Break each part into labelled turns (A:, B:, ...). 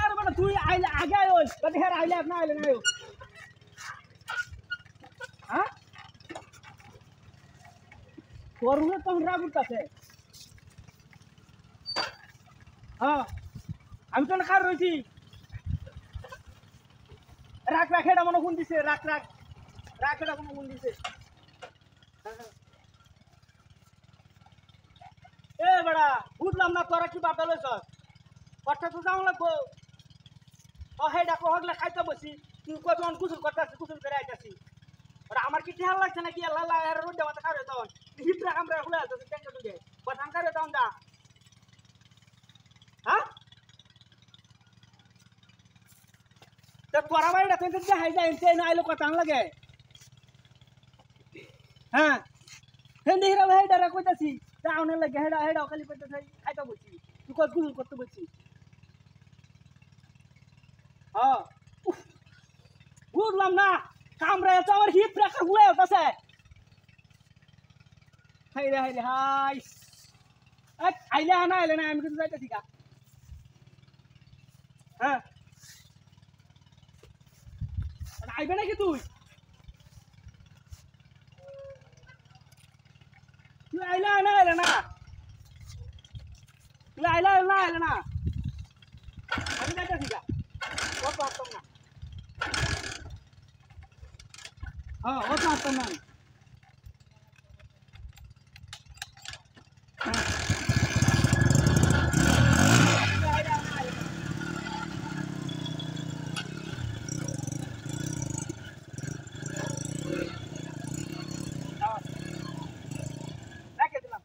A: আরে তুই আইলে আগে আয় ওই বেটা হের আইলে না আইলে না হ্যাঁ? তোর হ্যাঁ আমি তো কার রয়েছি। রাখ রাখ এটা মনে কোন দিছে। রাখ রাখ রাখ এটা কোন দিছে। হ্যাঁ, বেড়া, বুঝলাম না তোরা কি বাপে লইছ? কথা তো যাও লাগবো। ও, হে ডাকো, হগলে খাইতে বসি। তুই কতক্ষণ কুসুল করতেছিস কুসুল করে আইতাছি। আমার কি ঠেহাল লাগছে নাকি? আল্লাহ আল্লাহ, এর রোড দেওয়াতে কারে তখন হিপরা কামরা খুলে আছে ট্যাঙ্কে ঢুকে কথা কারে তখন দা হ্যাঁ? তা তোরা বাড়িটা তুই যে হাই যায় না আইলো কথা লাগে। হ্যাঁ? হেন্দি হিরা ভাই ডারা কইতাছি। টাউনে লাগে হেডা হেডা খালি কইতাছি খাইতা বলছি। তুই কত গুল করতে বলছি। হ্যাঁ বুঝলাম না কামরা এত আমার হিপ রাখা গুলো আছে হাই রে হাই রে হাই আইলে না আইলে না, আমি কিন্তু যাইতেছি গা। হ্যাঁ। আইবে নাকি তুই? তুই আইলা না আইলা না তুই আইলা না আইলা না আমি যাইতেছি গা ও তো আসতাম না হ্যাঁ ও তো আসতাম না আমি। হ্যাঁ। তুই আইলা না আইলা না। হ্যাঁ। রেখে দিলাম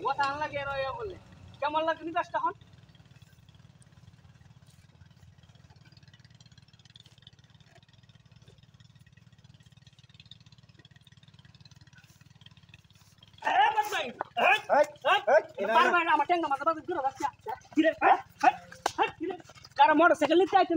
A: ও ধান লাগে রয়ে বললে? কেমন লাগে নি দশটা হন কারও মোটর সাইকেল নিতে আইছে